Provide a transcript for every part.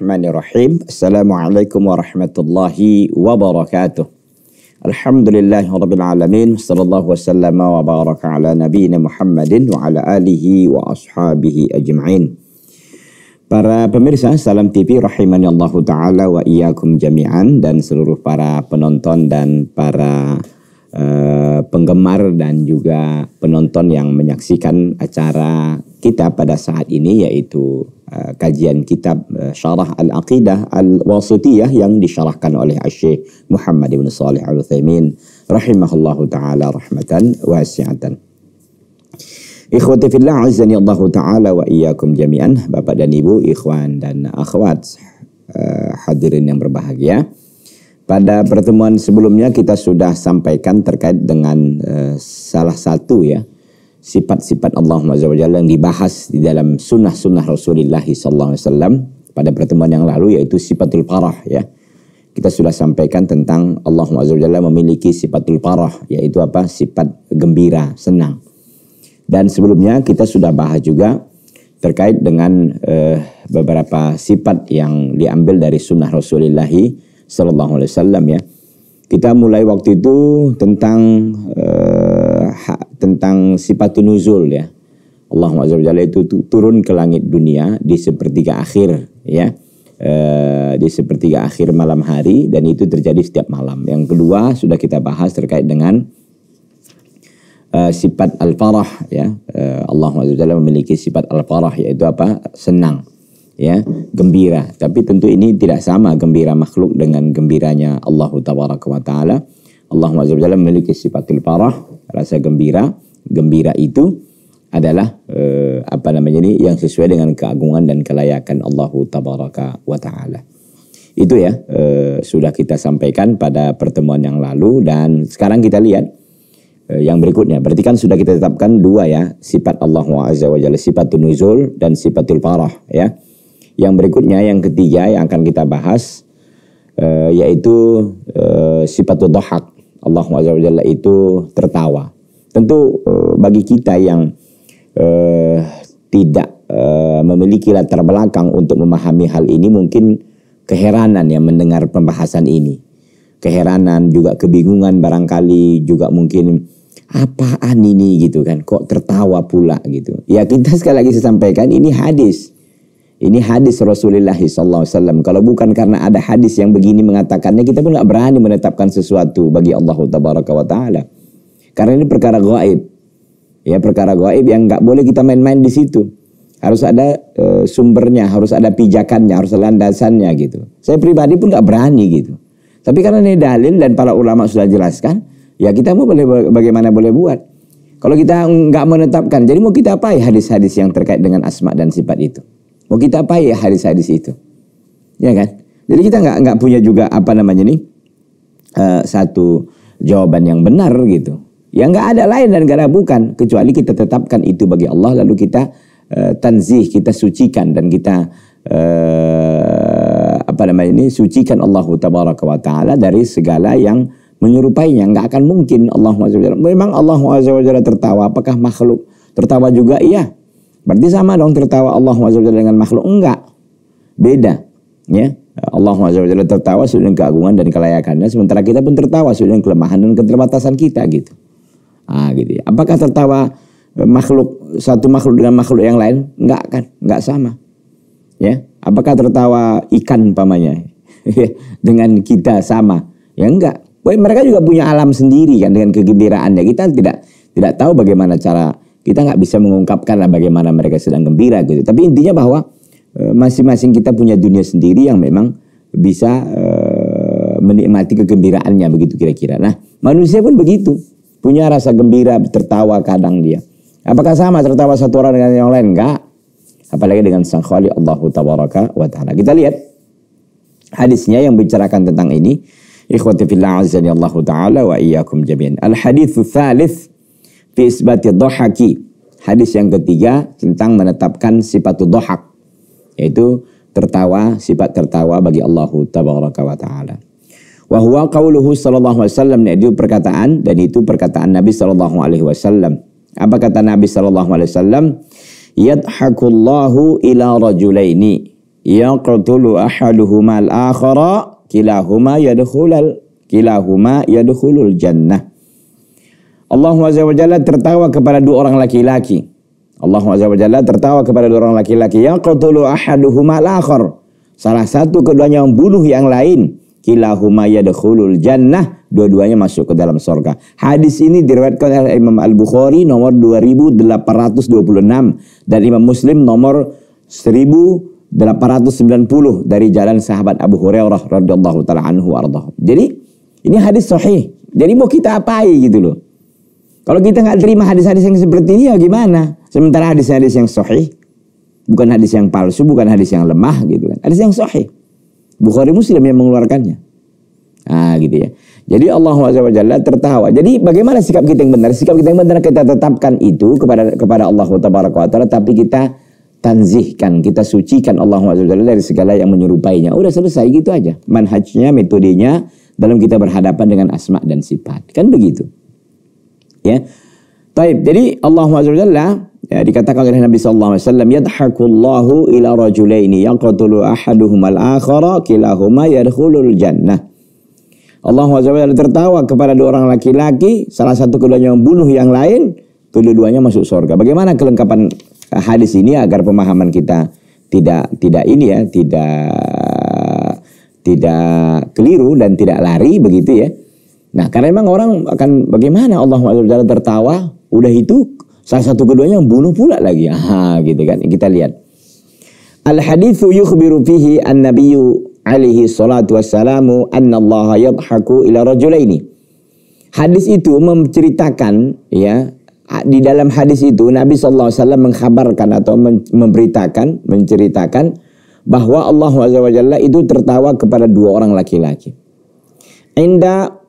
Bismillahirrahmanirrahim. Assalamualaikum warahmatullahi wabarakatuh. Alhamdulillah rabbil alamin. Sallallahu wasallam wa baraka ala nabiyina Muhammadin wa ala alihi wa ashabihi ajma'in. Para pemirsa Salam TV rahimani Allah taala wa iyyakum jami'an dan seluruh para penonton dan para uh, penggemar dan juga penonton yang menyaksikan acara kita pada saat ini yaitu uh, kajian kitab uh, Syarah Al-Aqidah Al-Wasitiyah yang disyarahkan oleh Syekh Muhammad bin Shalih Al-Utsaimin rahimahullahu taala rahmatan wasi'atan. Ikhwati fillah azani Allah taala wa iyyakum jami'an Bapak dan Ibu, ikhwan dan akhwat uh, hadirin yang berbahagia. Pada pertemuan sebelumnya kita sudah sampaikan terkait dengan uh, salah satu ya sifat-sifat Allah SWT yang dibahas di dalam sunnah-sunnah Rasulullah SAW pada pertemuan yang lalu yaitu sifatul parah ya. Kita sudah sampaikan tentang Allah SWT memiliki sifatul parah yaitu apa? Sifat gembira, senang. Dan sebelumnya kita sudah bahas juga terkait dengan uh, beberapa sifat yang diambil dari sunnah Rasulullah SAW ya. Kita mulai waktu itu tentang uh, tentang sifat nuzul ya. Allah SWT itu turun ke langit dunia di sepertiga akhir ya. Uh, di sepertiga akhir malam hari dan itu terjadi setiap malam. Yang kedua sudah kita bahas terkait dengan uh, sifat al-farah ya. Uh, Allah SWT memiliki sifat al-farah yaitu apa? Senang ya gembira. Tapi tentu ini tidak sama gembira makhluk dengan gembiranya Allah tabaraka wa taala. Allah SWT memiliki sifatul parah rasa gembira. Gembira itu adalah eh, apa namanya ini yang sesuai dengan keagungan dan kelayakan Allah tabaraka wa taala. Itu ya eh, sudah kita sampaikan pada pertemuan yang lalu dan sekarang kita lihat eh, yang berikutnya. Berarti kan sudah kita tetapkan dua ya sifat Allah azza wa jalla sifatul nuzul dan sifatul parah ya yang berikutnya yang ketiga yang akan kita bahas uh, yaitu uh, sifatul dohak. Allah SWT itu tertawa. Tentu uh, bagi kita yang uh, tidak uh, memiliki latar belakang untuk memahami hal ini mungkin keheranan ya mendengar pembahasan ini. Keheranan juga kebingungan barangkali juga mungkin apaan ini gitu kan kok tertawa pula gitu. Ya kita sekali lagi saya sampaikan ini hadis ini hadis Rasulullah SAW. Kalau bukan karena ada hadis yang begini mengatakannya, kita pun nggak berani menetapkan sesuatu bagi Allah Taala. Karena ini perkara gaib. Ya perkara gaib yang nggak boleh kita main-main di situ. Harus ada e, sumbernya, harus ada pijakannya, harus ada landasannya gitu. Saya pribadi pun nggak berani gitu. Tapi karena ini dalil dan para ulama sudah jelaskan, ya kita mau boleh bagaimana boleh buat. Kalau kita nggak menetapkan, jadi mau kita apa ya hadis-hadis yang terkait dengan asma dan sifat itu? Mau kita apa ya hadis-hadis itu? Ya kan? Jadi kita nggak nggak punya juga apa namanya nih uh, satu jawaban yang benar gitu. Ya nggak ada lain dan ada bukan kecuali kita tetapkan itu bagi Allah lalu kita uh, tanzih kita sucikan dan kita uh, apa namanya ini sucikan Allah tabaraka wa taala dari segala yang menyerupainya nggak akan mungkin Allah memang Allah tertawa apakah makhluk tertawa juga iya Berarti sama dong tertawa Allah SWT dengan makhluk? Enggak. Beda. Ya. Allah SWT tertawa sesuai dengan keagungan dan kelayakannya. Sementara kita pun tertawa sesuai dengan kelemahan dan keterbatasan kita gitu. Ah, gitu ya. Apakah tertawa eh, makhluk satu makhluk dengan makhluk yang lain? Enggak kan? Enggak sama. Ya. Apakah tertawa ikan umpamanya dengan kita sama? Ya enggak. Mereka juga punya alam sendiri kan dengan kegembiraannya. Kita tidak tidak tahu bagaimana cara kita nggak bisa mengungkapkan lah bagaimana mereka sedang gembira gitu. Tapi intinya bahwa e, masing-masing kita punya dunia sendiri yang memang bisa e, menikmati kegembiraannya begitu kira-kira. Nah manusia pun begitu punya rasa gembira tertawa kadang dia. Apakah sama tertawa satu orang dengan yang lain? Enggak. Apalagi dengan sang khali tabaraka wa ta'ala. Kita lihat hadisnya yang bicarakan tentang ini. Ikhwati fillah azani Allah ta'ala wa iyyakum jami'an. Al-hadithu thalith fi isbati dhahaki. Hadis yang ketiga tentang menetapkan sifat dhahak yaitu tertawa, sifat tertawa bagi Allah tabaraka wa taala. Wa huwa qauluhu sallallahu alaihi wasallam itu perkataan dan itu perkataan Nabi sallallahu alaihi wasallam. Apa kata Nabi sallallahu alaihi wasallam? Yadhakullahu ila rajulaini. yaqtulu ahaduhuma al-akhara kilahuma yadkhulul kilahuma yadkhulul jannah. Allah Azza tertawa kepada dua orang laki-laki. Allah Azza tertawa kepada dua orang laki-laki. Yaqtulu ahaduhuma al-akhar. Salah satu keduanya membunuh yang lain. Kilahuma yadkhulul jannah. Dua-duanya masuk ke dalam surga. Hadis ini diriwayatkan oleh Imam Al-Bukhari nomor 2826 dan Imam Muslim nomor 1000 890 dari jalan sahabat Abu Hurairah radhiyallahu taala anhu. Jadi ini hadis sahih. Jadi mau kita apai gitu loh. Kalau kita nggak terima hadis-hadis yang seperti ini ya gimana? Sementara hadis-hadis yang sahih bukan hadis yang palsu, bukan hadis yang lemah gitu kan. Hadis yang sahih. Bukhari Muslim yang mengeluarkannya. Ah gitu ya. Jadi Allah Jalla tertawa. Jadi bagaimana sikap kita yang benar? Sikap kita yang benar kita tetapkan itu kepada kepada Allah Taala, tapi kita tanzihkan, kita sucikan Allah Jalla dari segala yang menyerupainya. Udah selesai gitu aja. Manhajnya, metodenya dalam kita berhadapan dengan asma dan sifat. Kan begitu. Ya. Taib. Jadi Allah Jalla ya, dikatakan oleh Nabi sallallahu alaihi wasallam yadhakullahu ila rajulaini yaqtulu ahaduhuma al-akhara kilahuma yadkhulul jannah. Allah Jalla tertawa kepada dua orang laki-laki, salah satu keduanya membunuh yang lain, kedua-duanya masuk surga. Bagaimana kelengkapan hadis ini agar pemahaman kita tidak tidak ini ya, tidak tidak keliru dan tidak lari begitu ya. Nah, karena memang orang akan bagaimana Allah SWT tertawa, udah itu salah satu keduanya bunuh pula lagi. Aha, gitu kan. Kita lihat. Al hadithu yukhbiru fihi an nabiyyu alaihi salatu wassalamu anna Allah yadhaku ila rajulaini. Hadis itu menceritakan ya di dalam hadis itu Nabi SAW mengkhabarkan atau memberitakan, menceritakan bahwa Allah SWT itu tertawa kepada dua orang laki-laki. Inda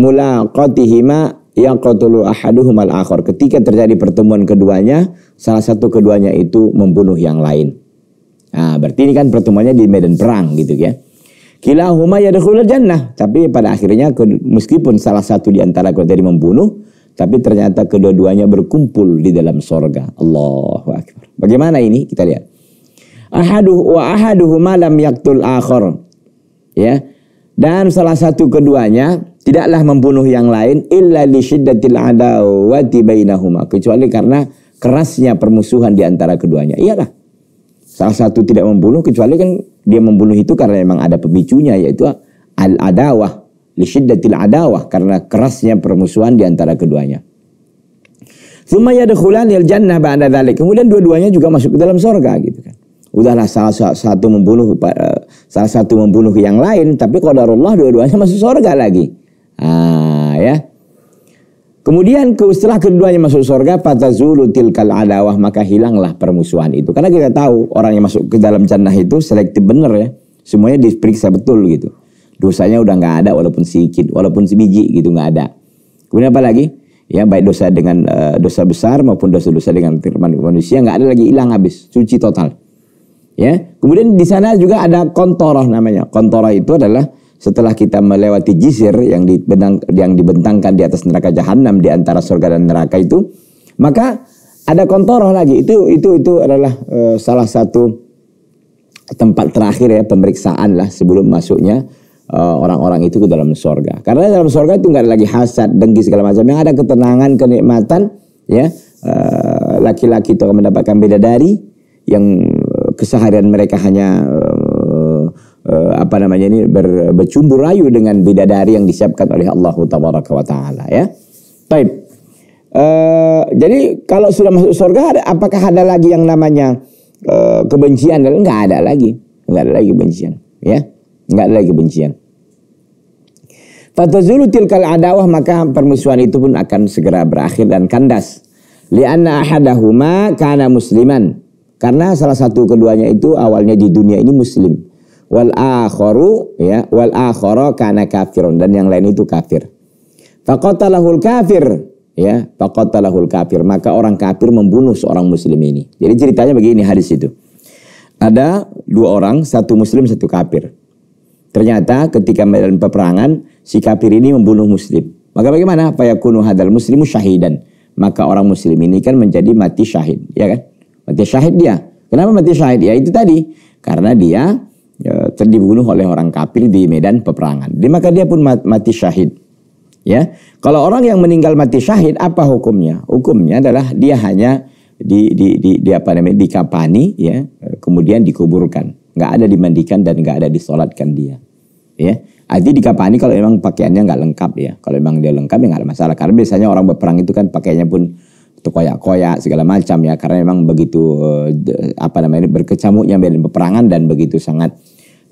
mulaqatihima yaqtulu ahaduhum al-akhar. Ketika terjadi pertemuan keduanya, salah satu keduanya itu membunuh yang lain. Nah, berarti ini kan pertemuannya di medan perang gitu ya. Kilahuma yadkhulul jannah. Tapi pada akhirnya meskipun salah satu di antara tadi membunuh, tapi ternyata kedua-duanya berkumpul di dalam sorga. Allahu Akbar. Bagaimana ini? Kita lihat. Ahaduh wa ahaduhuma lam yaktul akhar. Ya. Dan salah satu keduanya tidaklah membunuh yang lain illa li syiddatil adawati bainahuma kecuali karena kerasnya permusuhan di antara keduanya. Iyalah. Salah satu tidak membunuh kecuali kan dia membunuh itu karena memang ada pemicunya yaitu al adawah li syiddatil adawah karena kerasnya permusuhan di antara keduanya. Yadkhulanil jannah ba'da dzalik. Kemudian dua-duanya juga masuk ke dalam surga gitu kan. Udahlah salah satu membunuh eh, salah satu membunuh yang lain tapi qadarullah dua-duanya masuk surga lagi. Ah, ya. Kemudian setelah keduanya masuk surga, fatazulu tilkal adawah, maka hilanglah permusuhan itu. Karena kita tahu orang yang masuk ke dalam jannah itu selektif benar ya. Semuanya diperiksa betul gitu. Dosanya udah nggak ada walaupun sedikit, walaupun sebiji gitu nggak ada. Kemudian apa lagi? Ya baik dosa dengan uh, dosa besar maupun dosa-dosa dengan firman manusia nggak ada lagi hilang habis, suci total. Ya. Kemudian di sana juga ada kontoroh namanya. Kontoroh itu adalah setelah kita melewati jisir yang dibentang, yang dibentangkan di atas neraka jahanam di antara surga dan neraka itu, maka ada kontoroh lagi. Itu itu itu adalah uh, salah satu tempat terakhir ya pemeriksaan lah sebelum masuknya eh, orang-orang itu ke dalam surga. Karena dalam surga itu nggak ada lagi hasad, dengki segala macam. Yang ada ketenangan, kenikmatan, ya eh, laki-laki itu akan mendapatkan bidadari yang keseharian mereka hanya uh, uh, apa namanya ini ber, bercumbu rayu dengan bidadari yang disiapkan oleh Allah wa taala ya. Baik. Uh, jadi kalau sudah masuk surga ada, apakah ada lagi yang namanya uh, kebencian? Enggak ada lagi. Enggak ada lagi kebencian, ya. Enggak ada lagi kebencian. Fatazulu tilkal adawah maka permusuhan itu pun akan segera berakhir dan kandas. Lianna ahadahuma kana musliman. Karena salah satu keduanya itu awalnya di dunia ini muslim wal akharu ya wal akhara kana kafirun dan yang lain itu kafir. Faqatalahul kafir ya faqatalahul kafir maka orang kafir membunuh seorang muslim ini. Jadi ceritanya begini hadis itu. Ada dua orang, satu muslim, satu kafir. Ternyata ketika dalam peperangan si kafir ini membunuh muslim. Maka bagaimana? Fayakunu hadal muslimu syahidan. Maka orang muslim ini kan menjadi mati syahid, ya kan? Mati syahid dia. Kenapa mati syahid? Ya itu tadi karena dia ya, terdibunuh oleh orang kafir di medan peperangan. Jadi, maka dia pun mati syahid. Ya, kalau orang yang meninggal mati syahid apa hukumnya? Hukumnya adalah dia hanya di di di, di apa namanya dikapani ya, kemudian dikuburkan. Nggak ada dimandikan dan nggak ada disolatkan dia. Ya, Artinya dikapani kalau memang pakaiannya nggak lengkap ya. Kalau memang dia lengkap ya nggak ada masalah. Karena biasanya orang berperang itu kan pakaiannya pun koyak-koyak segala macam ya. Karena memang begitu uh, apa namanya berkecamuknya peperangan dan begitu sangat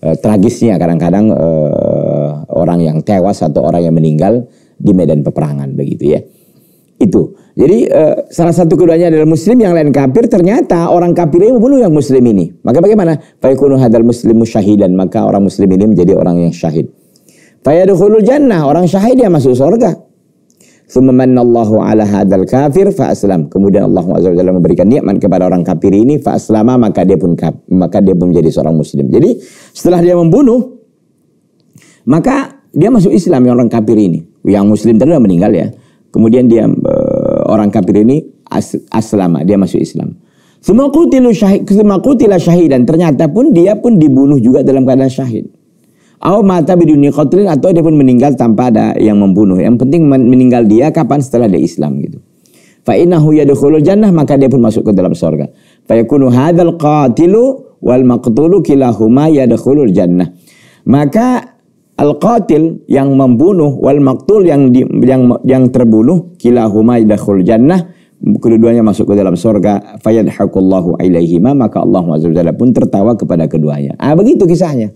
uh, tragisnya kadang-kadang uh, orang yang tewas atau orang yang meninggal di medan peperangan begitu ya. Itu. Jadi uh, salah satu keduanya adalah muslim yang lain kafir ternyata orang kafir ini membunuh yang muslim ini. Maka bagaimana? Faikunu hadal muslimu syahidan maka orang muslim ini menjadi orang yang syahid. Fayadkhulul jannah, orang syahid dia masuk surga. Allahu ala hadal kafir fa aslam. Kemudian Allah SWT memberikan nikmat kepada orang kafir ini fa aslama maka dia pun maka dia pun menjadi seorang muslim. Jadi setelah dia membunuh maka dia masuk Islam yang orang kafir ini. Yang muslim tadi meninggal ya. Kemudian dia uh, orang kafir ini as, aslama, dia masuk Islam. Semua kutilu syahid, semua kutila syahid dan ternyata pun dia pun dibunuh juga dalam keadaan syahid. Au mata biduni qatlin atau dia pun meninggal tanpa ada yang membunuh. Yang penting meninggal dia kapan setelah dia Islam gitu. Fa innahu yadkhulul jannah maka dia pun masuk ke dalam surga. Fa yakunu hadzal qatilu wal maqtulu kilahuma yadkhulul jannah. Maka al-qatil yang membunuh wal maqtul yang di, yang yang terbunuh kilahuma yadkhulul jannah kedua-duanya masuk ke dalam surga fayadhakullahu ilaihima maka Allah pun tertawa kepada keduanya. Ah begitu kisahnya.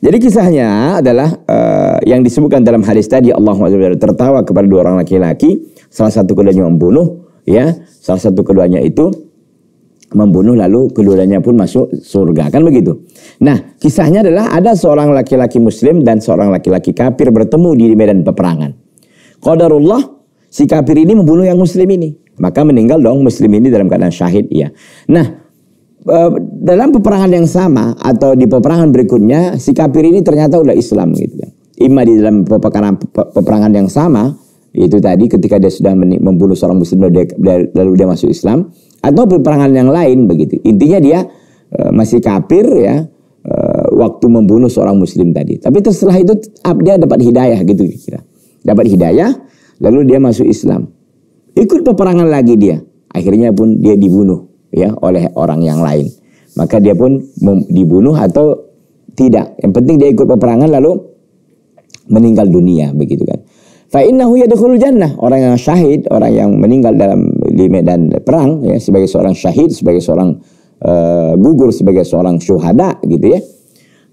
Jadi kisahnya adalah uh, yang disebutkan dalam hadis tadi Allah SWT tertawa kepada dua orang laki-laki, salah satu keduanya membunuh, ya, salah satu keduanya itu membunuh lalu keduanya pun masuk surga kan begitu. Nah kisahnya adalah ada seorang laki-laki muslim dan seorang laki-laki kafir bertemu di medan peperangan. Qadarullah si kafir ini membunuh yang muslim ini. Maka meninggal dong muslim ini dalam keadaan syahid ya. Nah dalam peperangan yang sama atau di peperangan berikutnya si kafir ini ternyata udah Islam gitu kan. Ima di dalam peperangan peperangan yang sama itu tadi ketika dia sudah membunuh seorang muslim lalu dia, masuk Islam atau peperangan yang lain begitu. Intinya dia uh, masih kafir ya uh, waktu membunuh seorang muslim tadi. Tapi setelah itu dia dapat hidayah gitu kira. Dapat hidayah lalu dia masuk Islam. Ikut peperangan lagi dia. Akhirnya pun dia dibunuh ya oleh orang yang lain. Maka dia pun dibunuh atau tidak. Yang penting dia ikut peperangan lalu meninggal dunia begitu kan. Fa innahu yadkhulul jannah. Orang yang syahid, orang yang meninggal dalam di medan perang ya sebagai seorang syahid, sebagai seorang uh, gugur sebagai seorang syuhada gitu ya.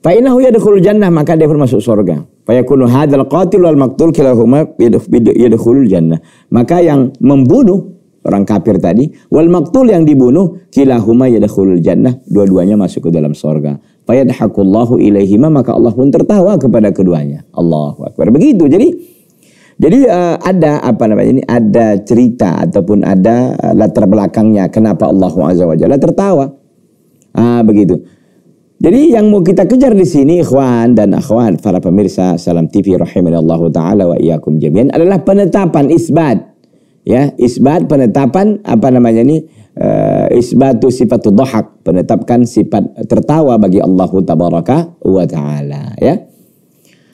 Fa innahu yadkhulul jannah maka dia pun masuk surga. Fa yakunu hadzal qatil wal maqtul kilahuma yadkhulul jannah. Maka yang membunuh orang kafir tadi wal maktul yang dibunuh kilahuma yadkhulul jannah dua-duanya masuk ke dalam sorga. Fayadhakullahu ilaihima maka Allah pun tertawa kepada keduanya. Allahu akbar. Begitu. Jadi jadi uh, ada apa namanya ini ada cerita ataupun ada uh, latar belakangnya kenapa Allah azza wajalla tertawa. Ah begitu. Jadi yang mau kita kejar di sini ikhwan dan akhwat para pemirsa Salam TV rahimanallahu taala wa iyyakum jami'an adalah penetapan isbat ya isbat penetapan apa namanya ini uh, isbatu sifatu dhahak penetapkan sifat tertawa bagi Allah tabaraka wa taala ya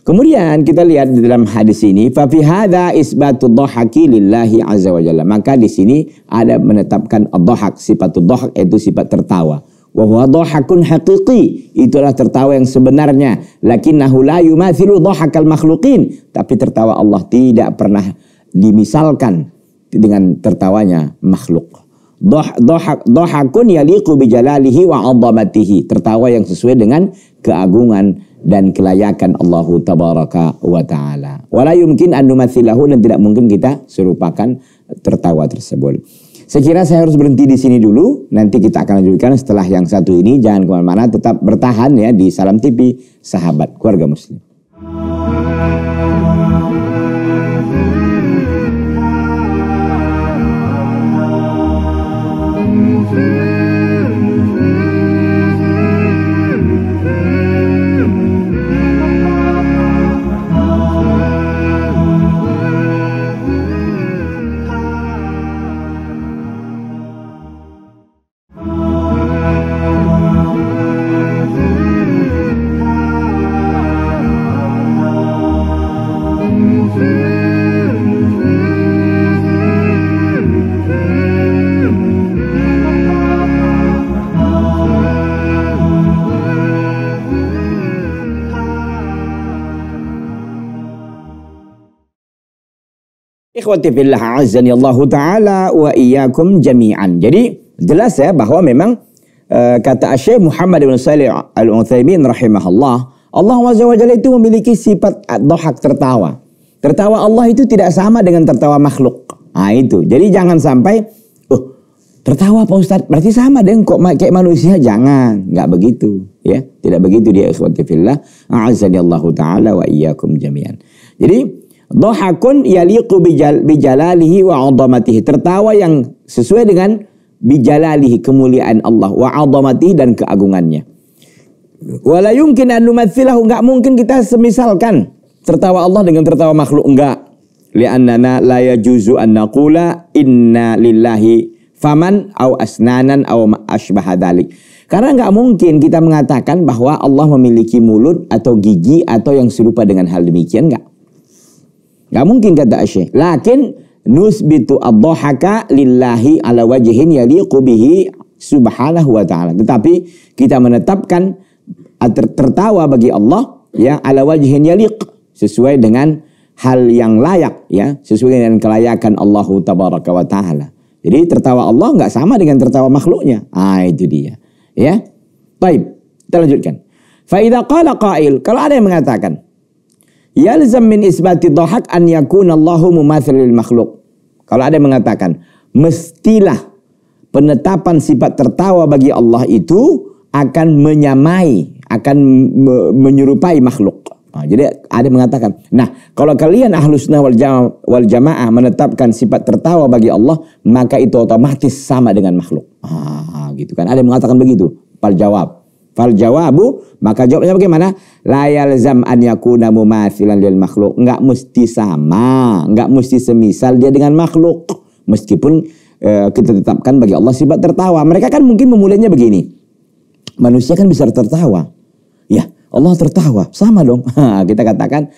Kemudian kita lihat di dalam hadis ini fa fi hadza isbatu dhahaki lillahi azza wa jalla. Maka di sini ada menetapkan ad-dhahak, sifat dhahak itu sifat tertawa. Wa huwa dhahakun haqiqi. Itulah tertawa yang sebenarnya. Lakinnahu la yumathilu dhahakal makhluqin. Tapi tertawa Allah tidak pernah dimisalkan dengan tertawanya makhluk. Dohakun yaliku bijalalihi wa azamatihi. Tertawa yang sesuai dengan keagungan dan kelayakan Allah tabaraka wa ta'ala. Wala yumkin dan tidak mungkin kita serupakan tertawa tersebut. Saya kira saya harus berhenti di sini dulu. Nanti kita akan lanjutkan setelah yang satu ini. Jangan ke mana-mana, tetap bertahan ya di Salam TV, sahabat keluarga muslim. Ikhwati fillah azani Allah taala wa iyyakum jami'an. Jadi jelas ya bahwa memang uh, kata Syekh Muhammad bin Salih Al-Utsaimin rahimahullah, Allah Azza wa Jalla itu memiliki sifat dhahak tertawa. Tertawa Allah itu tidak sama dengan tertawa makhluk. Nah itu. Jadi jangan sampai oh tertawa Pak Ustaz, berarti sama deh kok kayak manusia. Jangan, nggak begitu, ya. Tidak begitu dia ikhwati fillah. A'azzani Allah taala wa iyyakum jami'an. Jadi Dohakun yaliqu bijalalihi wa azamatihi. Tertawa yang sesuai dengan bijalalihi kemuliaan Allah wa azamatihi dan keagungannya. Wala yumkin an numathilahu enggak mungkin kita semisalkan tertawa Allah dengan tertawa makhluk enggak. Li'annana la yajuzu an naqula inna lillahi faman au asnanan au asbah dalik. Karena enggak mungkin kita mengatakan bahwa Allah memiliki mulut atau gigi atau yang serupa dengan hal demikian enggak. Gak mungkin kata Syekh. Lakin nusbitu ad-dhahaka lillahi ala wajhin yaliqu bihi subhanahu wa ta'ala. Tetapi kita menetapkan tertawa bagi Allah ya ala wajhin yaliq sesuai dengan hal yang layak ya sesuai dengan kelayakan Allah tabaraka wa taala. Jadi tertawa Allah nggak sama dengan tertawa makhluknya. Ah itu dia. Ya. Baik, kita lanjutkan. Fa qala qail, kalau ada yang mengatakan Yalzam min isbati dhahak an yakuna Allahu mumatsilil makhluk. Kalau ada yang mengatakan, mestilah penetapan sifat tertawa bagi Allah itu akan menyamai, akan menyerupai makhluk. Nah, jadi ada yang mengatakan, nah kalau kalian ahlu sunnah wal, jama wal jamaah menetapkan sifat tertawa bagi Allah, maka itu otomatis sama dengan makhluk. Ah, gitu kan. Ada yang mengatakan begitu. Pal jawab. Fal jawabu, maka jawabnya bagaimana? La yalzam an yakuna mumathilan lil makhluk. Enggak mesti sama, enggak mesti semisal dia dengan makhluk. Meskipun uh, kita tetapkan bagi Allah sifat tertawa. Mereka kan mungkin memulainya begini. Manusia kan bisa tertawa. Ya, Allah tertawa. Sama dong. kita katakan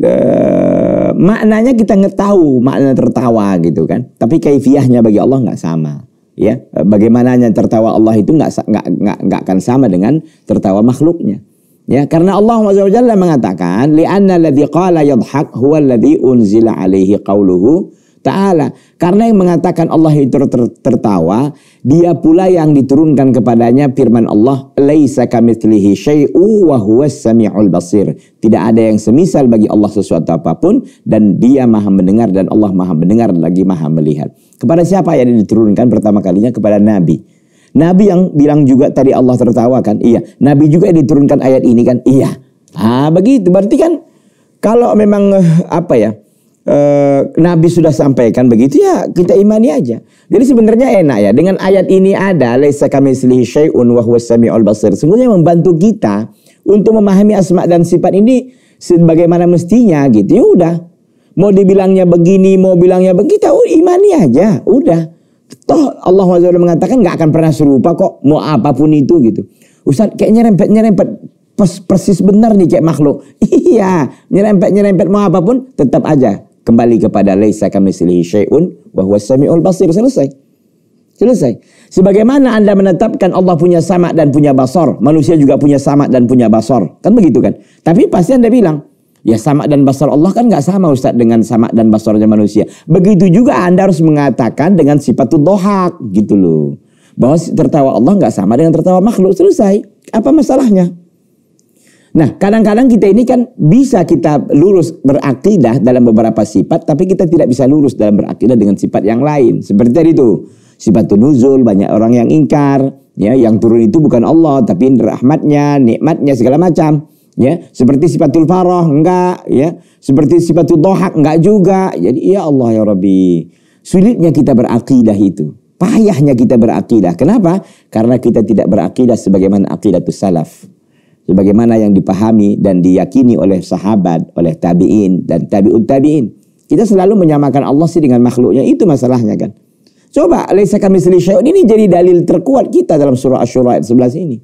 uh, maknanya kita ngetahu makna tertawa gitu kan. Tapi kaifiahnya bagi Allah nggak sama ya bagaimana tertawa Allah itu nggak nggak nggak akan sama dengan tertawa makhluknya. Ya karena Allah SWT mengatakan li'anna alladhi qala yadhak huwa alladhi unzila alaihi qawluhu Ta'ala. Karena yang mengatakan Allah itu tertawa, dia pula yang diturunkan kepadanya firman Allah, "Laisa kamitslihi syai'u wa huwas samiul basir." Tidak ada yang semisal bagi Allah sesuatu apa pun dan dia Maha mendengar dan Allah Maha mendengar lagi Maha melihat. Kepada siapa yang diturunkan pertama kalinya kepada nabi. Nabi yang bilang juga tadi Allah tertawa kan? Iya. Nabi juga yang diturunkan ayat ini kan? Iya. Ah, begitu. Berarti kan kalau memang eh, apa ya? Uh, Nabi sudah sampaikan begitu ya kita imani aja. Jadi sebenarnya enak ya dengan ayat ini ada laisa kamitslihi syai'un wa samiul basir. Sebenarnya membantu kita untuk memahami asma dan sifat ini sebagaimana mestinya gitu. Ya udah. Mau dibilangnya begini, mau bilangnya begitu, oh, imani aja, udah. Toh Allah SWT mengatakan nggak akan pernah serupa kok, mau apa pun itu gitu. Ustaz kayaknya rempet nyerempet persis benar nih kayak makhluk. Iya, nyerempet nyerempet mau apa pun tetap aja kembali kepada laisa kamitslihi syai'un wa huwas samiul basir selesai. Selesai. Sebagaimana Anda menetapkan Allah punya sama dan punya basar, manusia juga punya sama dan punya basar. Kan begitu kan? Tapi pasti Anda bilang, ya sama dan basar Allah kan nggak sama Ustaz dengan sama dan basarnya manusia. Begitu juga Anda harus mengatakan dengan sifat dohak gitu loh. Bahwa tertawa Allah nggak sama dengan tertawa makhluk. Selesai. Apa masalahnya? Nah, kadang-kadang kita ini kan bisa kita lurus berakidah dalam beberapa sifat, tapi kita tidak bisa lurus dalam berakidah dengan sifat yang lain. Seperti tadi itu, sifat nuzul, banyak orang yang ingkar, ya, yang turun itu bukan Allah, tapi rahmatnya, nikmatnya, segala macam. Ya, seperti sifatul farah, enggak, ya. Seperti sifatul dohak, enggak juga. Jadi, ya Allah ya Rabbi, sulitnya kita berakidah itu. Payahnya kita berakidah. Kenapa? Karena kita tidak berakidah sebagaimana akidah salaf sebagaimana yang dipahami dan diyakini oleh sahabat, oleh tabi'in dan tabi'ut tabi'in. Kita selalu menyamakan Allah sih dengan makhluknya, itu masalahnya kan. Coba laisa kami syai'un ini jadi dalil terkuat kita dalam surah Asy-Syura ayat 11 ini.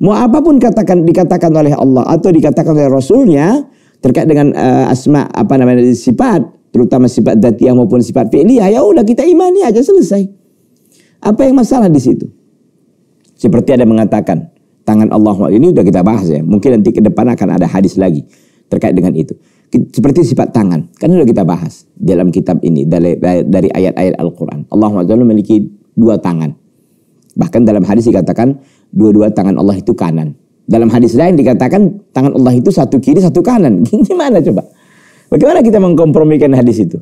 Mau apa pun katakan dikatakan oleh Allah atau dikatakan oleh Rasulnya terkait dengan uh, asma apa namanya sifat, terutama sifat dzatiyah maupun sifat fi'liyah, ya udah kita imani aja selesai. Apa yang masalah di situ? Seperti ada mengatakan, tangan Allah ini sudah kita bahas ya. Mungkin nanti ke depan akan ada hadis lagi terkait dengan itu. seperti sifat tangan. Kan sudah kita bahas dalam kitab ini dari dari ayat-ayat Al-Qur'an. Allah SWT memiliki dua tangan. Bahkan dalam hadis dikatakan dua-dua tangan Allah itu kanan. Dalam hadis lain dikatakan tangan Allah itu satu kiri satu kanan. Gimana coba? Bagaimana kita mengkompromikan hadis itu?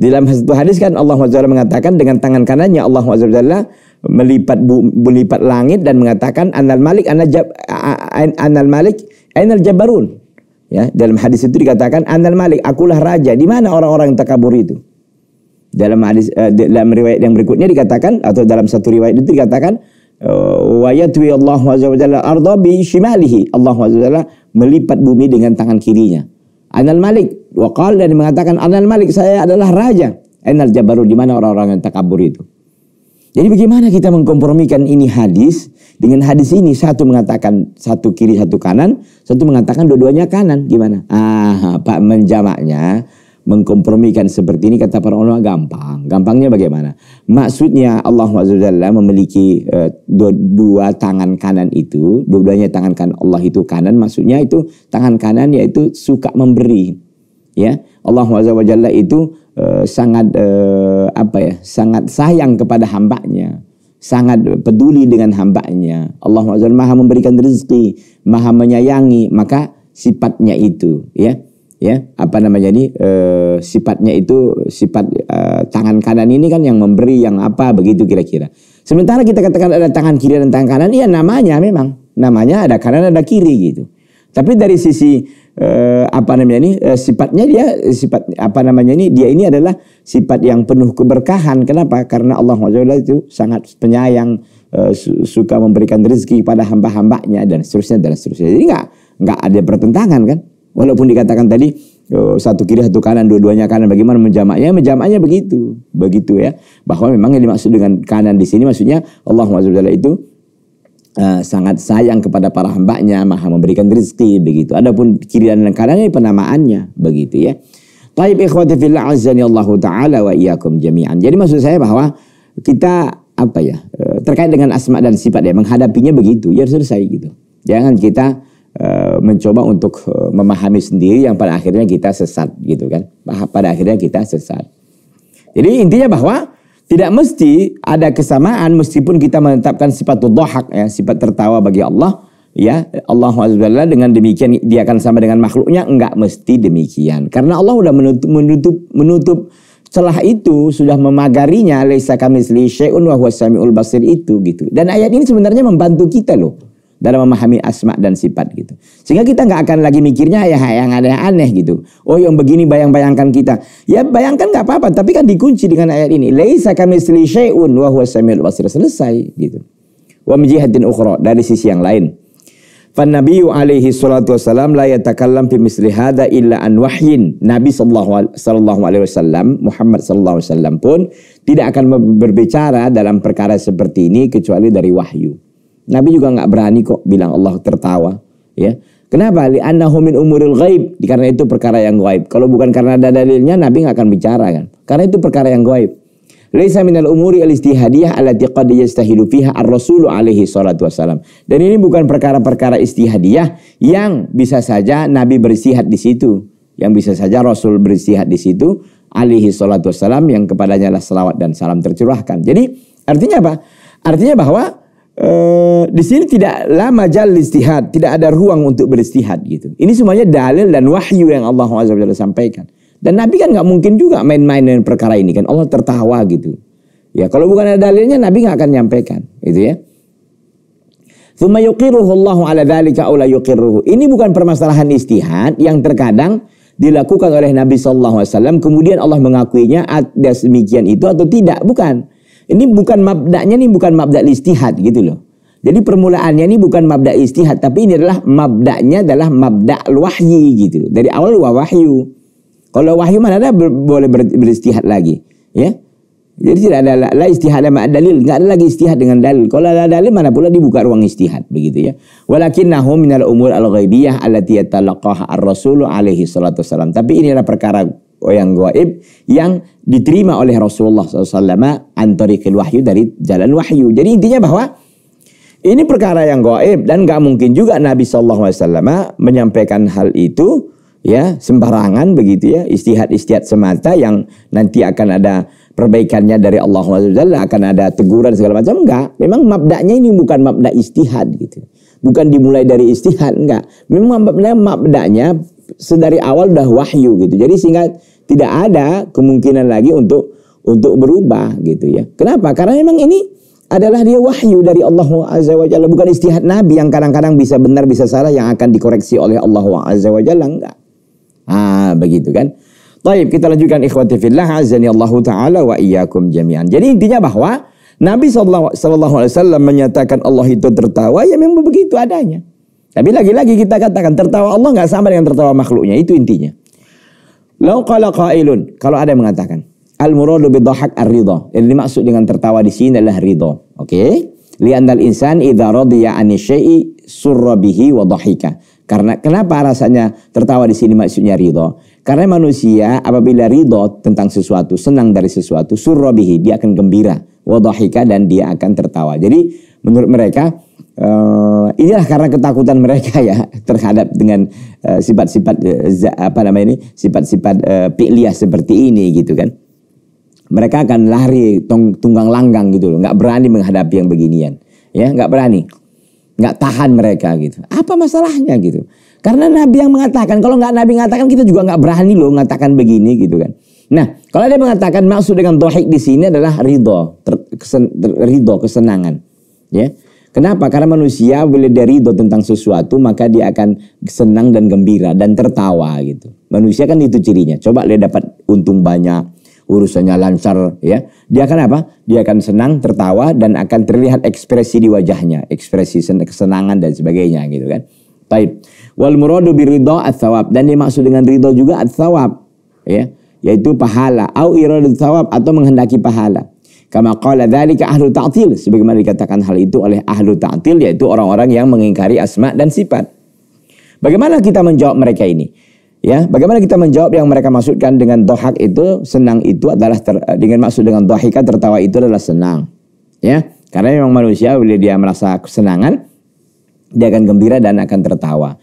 Dalam satu hadis kan Allah SWT mengatakan dengan tangan kanannya Allah SWT melipat melipat langit dan mengatakan anal malik anal, jab, anal malik anal jabarun. Ya, dalam hadis itu dikatakan anal malik akulah raja. Di mana orang-orang yang takabur itu? Dalam hadis uh, dalam riwayat yang berikutnya dikatakan atau dalam satu riwayat itu dikatakan eh, wa yatwi Allah SWT arda bi shimalihi. Allah SWT melipat bumi dengan tangan kirinya. Anal Malik. Waqal dan mengatakan Anal Malik saya adalah raja. Anal Jabaru di mana orang-orang yang takabur itu. Jadi bagaimana kita mengkompromikan ini hadis dengan hadis ini satu mengatakan satu kiri satu kanan, satu mengatakan dua-duanya kanan gimana? Ah, Pak menjamaknya mengkompromikan seperti ini kata para ulama gampang. Gampangnya bagaimana? Maksudnya Allah SWT memiliki uh, dua, dua tangan kanan itu, dua-duanya tangan kanan Allah itu kanan, maksudnya itu tangan kanan yaitu suka memberi. Ya, Allah SWT itu uh, sangat uh, apa ya? Sangat sayang kepada hambanya sangat peduli dengan hambanya. Allah maha memberikan rezeki, maha menyayangi, maka sifatnya itu, ya ya apa namanya ini e, sifatnya itu sifat e, tangan kanan ini kan yang memberi yang apa begitu kira-kira sementara kita katakan ada tangan kiri dan tangan kanan iya namanya memang namanya ada kanan ada kiri gitu tapi dari sisi e, apa namanya ini? E, sifatnya dia sifat apa namanya ini? Dia ini adalah sifat yang penuh keberkahan. Kenapa? Karena Allah SWT itu sangat penyayang e, suka memberikan rezeki pada hamba-hambanya dan seterusnya dan seterusnya. Jadi nggak nggak ada pertentangan kan? Walaupun dikatakan tadi oh, satu kiri satu kanan dua-duanya kanan bagaimana menjamaknya? Menjamaknya begitu. Begitu ya. Bahwa memang yang dimaksud dengan kanan di sini maksudnya Allah SWT itu uh, sangat sayang kepada para hambanya maha memberikan rezeki begitu. Adapun kiri dan kanan ini penamaannya begitu ya. Taib ikhwati fillah azani Allah taala wa iyyakum jami'an. Jadi maksud saya bahwa kita apa ya eh, terkait dengan asma dan sifat ya menghadapinya begitu. Ya selesai gitu. Jangan kita Eh, mencoba untuk memahami sendiri yang pada akhirnya kita sesat gitu kan. Pada akhirnya kita sesat. Jadi intinya bahwa tidak mesti ada kesamaan meskipun kita menetapkan sifat dohak ya, sifat tertawa bagi Allah ya. Allah SWT dengan demikian dia akan sama dengan makhluknya. Enggak mesti demikian. Karena Allah sudah menutup menutup menutup celah itu sudah memagarinya. Laisa kamisli syai'un wa huwas basir itu gitu. Dan ayat ini sebenarnya membantu kita loh dalam memahami asma dan sifat gitu. Sehingga kita nggak akan lagi mikirnya ya yang ada yang aneh gitu. Oh yang begini bayang-bayangkan kita. Ya bayangkan nggak apa-apa, tapi kan dikunci dengan ayat ini. Laisa kamitsli syai'un wa huwa samiul basir. Selesai gitu. Wa mijihatin ukhra dari sisi yang lain. Fan Nabi alaihi salatu wasalam la yatakallam fi misli illa an wahyin. Nabi sallallahu alaihi wasallam, Muhammad sallallahu alaihi wasallam pun tidak akan berbicara dalam perkara seperti ini kecuali dari wahyu. Nabi juga nggak berani kok bilang Allah tertawa. Ya, Kenapa? Li'annahu min umuril ghaib. Karena itu perkara yang gaib. Kalau bukan karena ada dalilnya, Nabi nggak akan bicara kan. Karena itu perkara yang gaib. Laisa minal umuri al-istihadiyah allati qad yastahilu fiha ar-rasul alaihi salatu wasalam. Dan ini bukan perkara-perkara istihadiyah yang bisa saja Nabi beristihad di situ. Yang bisa saja Rasul beristihad di situ alaihi salatu wasalam yang kepadanya lah salawat dan salam tercurahkan. Jadi artinya apa? Artinya bahwa Uh, di sini tidak lama majal istihad, tidak ada ruang untuk beristihad gitu. Ini semuanya dalil dan wahyu yang Allah SWT sampaikan. Dan Nabi kan nggak mungkin juga main-main dengan perkara ini kan. Allah tertawa gitu. Ya kalau bukan ada dalilnya Nabi nggak akan nyampaikan, gitu ya. Thumma yuqiruhu Allahu ala yuqirruhu. Ini bukan permasalahan istihad yang terkadang dilakukan oleh Nabi wasallam kemudian Allah mengakuinya ada demikian itu atau tidak, bukan. Ini bukan mabdaknya ini bukan mabdak istihad gitu loh. Jadi permulaannya ini bukan mabda istihad tapi ini adalah mabdaknya adalah mabda wahyi gitu. Dari awal wahyu. Kalau wahyu mana ada boleh ber, beristihad lagi, ya. Jadi tidak ada la istihad sama dalil, enggak ada lagi istihad dengan dalil. Kalau ada dalil mana pula dibuka ruang istihad begitu ya. Walakinnahu minal umur al-ghaibiyah allati yatalaqaha ar-rasul alaihi salatu wasalam. Tapi ini adalah perkara yang gaib yang diterima oleh Rasulullah SAW antarikil wahyu dari jalan wahyu. Jadi intinya bahwa ini perkara yang gaib dan nggak mungkin juga Nabi SAW menyampaikan hal itu ya sembarangan begitu ya istihad-istihad semata yang nanti akan ada perbaikannya dari Allah SWT akan ada teguran segala macam enggak memang mabdaknya ini bukan mabda istihad gitu. Bukan dimulai dari istihad enggak memang mabdaknya sedari awal udah wahyu gitu. Jadi sehingga tidak ada kemungkinan lagi untuk untuk berubah gitu ya. Kenapa? Karena memang ini adalah dia wahyu dari Allah Azza wa Jalla. Bukan istihad Nabi yang kadang-kadang bisa benar bisa salah yang akan dikoreksi oleh Allah Azza wa Jalla. Enggak. Ah, begitu kan? Baik, kita lanjutkan. Ikhwati fillah azani Allah taala wa iyyakum jami'an. Jadi intinya bahwa Nabi sallallahu alaihi menyatakan Allah itu tertawa ya memang begitu adanya. Tapi lagi-lagi kita katakan tertawa Allah nggak sama dengan tertawa makhluknya, itu intinya. Lau qailun, kalau ada yang mengatakan al muradu bidhahak ar-ridha. Yang dimaksud dengan tertawa di sini adalah ridha. Oke? Okay? Li'anna al-insan idza radiya 'ani syai'i surra bihi wa dhahika. Karena kenapa rasanya tertawa di sini maksudnya ridho? Karena manusia apabila ridho tentang sesuatu, senang dari sesuatu, surrobihi, dia akan gembira, wadahika dan dia akan tertawa. Jadi menurut mereka uh, inilah karena ketakutan mereka ya terhadap dengan eh, sifat-sifat uh, apa namanya ini sifat-sifat uh, seperti ini gitu kan. Mereka akan lari tunggang langgang gitu loh, nggak berani menghadapi yang beginian, ya nggak berani nggak tahan mereka gitu. Apa masalahnya gitu? Karena Nabi yang mengatakan, kalau nggak Nabi mengatakan kita juga nggak berani loh mengatakan begini gitu kan. Nah, kalau dia mengatakan maksud dengan dohik di sini adalah ridho, ter, kesen, ter, ridho kesenangan, ya. Kenapa? Karena manusia bila dia ridho tentang sesuatu maka dia akan senang dan gembira dan tertawa gitu. Manusia kan itu cirinya. Coba dia dapat untung banyak, urusannya lancar ya. Dia akan apa? Dia akan senang tertawa dan akan terlihat ekspresi di wajahnya ekspresi kesenangan dan sebagainya gitu kan. Baik. Wal muradu biridha ats-tsawab dan dimaksud dengan ridha juga ats-tsawab ya. Yaitu pahala. Au iradu tsawab atau menghendaki pahala kama qala dzalika ahlu ta'til sebagaimana dikatakan hal itu oleh ahlu ta'til yaitu orang-orang yang mengingkari asma dan sifat bagaimana kita menjawab mereka ini Ya, bagaimana kita menjawab yang mereka maksudkan dengan dohak itu senang itu adalah ter, dengan maksud dengan dohika tertawa itu adalah senang. Ya, karena memang manusia bila dia merasa kesenangan dia akan gembira dan akan tertawa.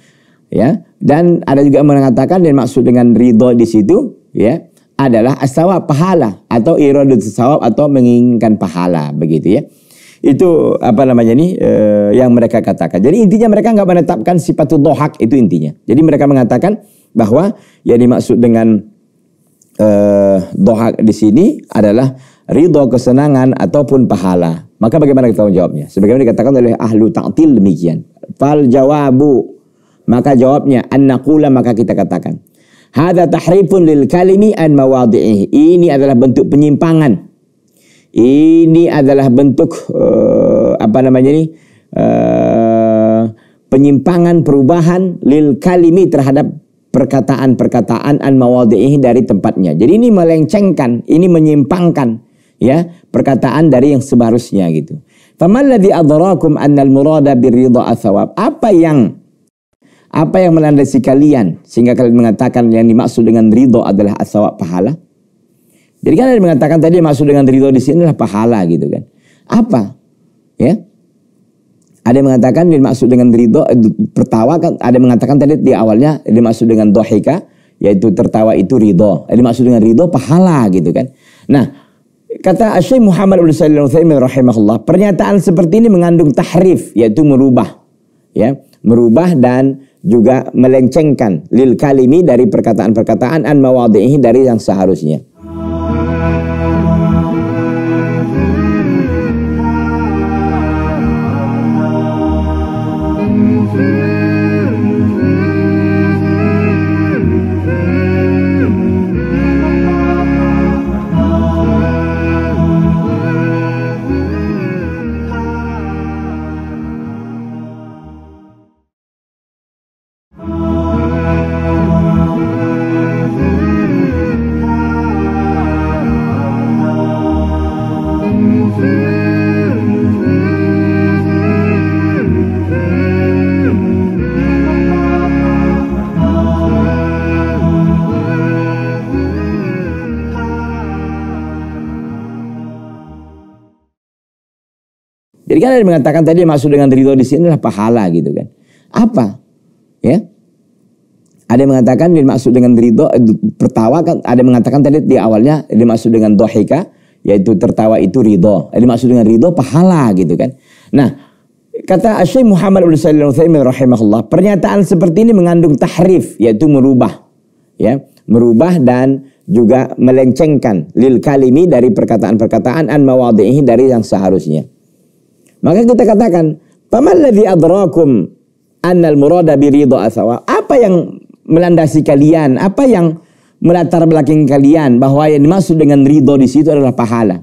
Ya, dan ada juga yang mengatakan dan maksud dengan ridho di situ ya adalah asawab pahala atau iradut sawab atau menginginkan pahala begitu ya itu apa namanya ini e, yang mereka katakan. Jadi intinya mereka nggak menetapkan sifat dohak itu intinya. Jadi mereka mengatakan bahwa yang dimaksud dengan uh, doha di sini adalah ridho kesenangan ataupun pahala. Maka bagaimana kita menjawabnya? Sebagaimana dikatakan oleh ahlu ta'til demikian. Fal jawabu. Maka jawabnya an naqula maka kita katakan. Hada tahrifun lil kalimi an mawadi'ih. Ini adalah bentuk penyimpangan. Ini adalah bentuk uh, apa namanya ini? Uh, penyimpangan perubahan lil kalimi terhadap perkataan-perkataan an mawadhi'i dari tempatnya. Jadi ini melencengkan, ini menyimpangkan ya perkataan dari yang seharusnya gitu. Faman ladzi adrakum annal murada birridha athawab? Apa yang apa yang melandasi kalian sehingga kalian mengatakan yang dimaksud dengan ridho adalah asawab pahala? Jadi kan ada yang mengatakan tadi yang maksud dengan ridho di sini adalah pahala gitu kan. Apa? Ya. Ada yang mengatakan dimaksud dengan ridho eh, tertawa kan ada yang mengatakan tadi di awalnya dimaksud dengan dohika yaitu tertawa itu ridho. Ada dimaksud dengan ridho pahala gitu kan. Nah, kata Syekh Muhammad bin Shalih Al-Utsaimin rahimahullah, pernyataan seperti ini mengandung tahrif yaitu merubah ya, merubah dan juga melencengkan lil kalimi dari perkataan-perkataan an mawadhihi dari yang seharusnya. Kan ada mengatakan tadi maksud dengan ridho di sini adalah pahala gitu kan. Apa? Ya. Ada yang mengatakan dimaksud dengan ridho eh, tertawa kan ada yang mengatakan tadi di awalnya dimaksud dengan dohika yaitu tertawa itu ridho. Dimaksud dengan ridho pahala gitu kan. Nah, kata Syekh Muhammad bin Shalih Al-Utsaimin rahimahullah, pernyataan seperti ini mengandung tahrif yaitu merubah ya, merubah dan juga melencengkan lil kalimi dari perkataan-perkataan an mawadhihi dari yang seharusnya. Maka kita katakan, "Famal ladzi adrakum annal murada bi ridha Apa yang melandasi kalian? Apa yang melatar belakang kalian bahwa yang dimaksud dengan ridho di situ adalah pahala?